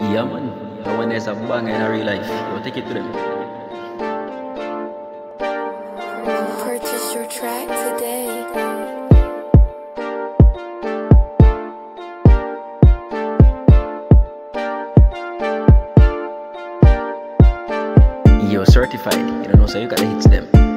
Yeah, man. The one that's a banger in a real life. Yo, take it to them. Purchase your track today. Yo, certified. You don't know, so you gotta hit them.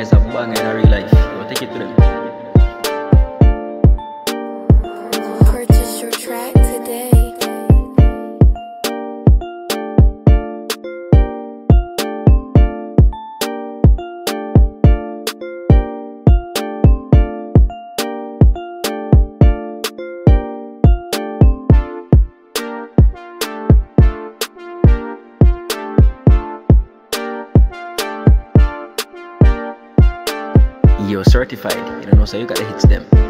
The one that's a banger in a real life. Take it to them. Purchase your track Yo, certified. You know, so you gotta hit them.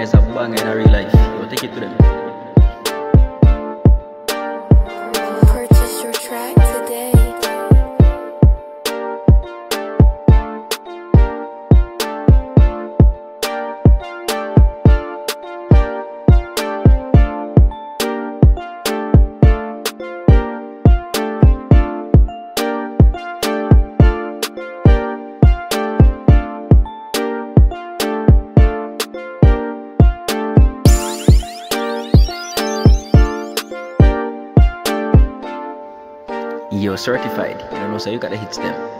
That's a banger in a real life. Yo, take it to them. Yo, certified. You know, so you gotta hit them.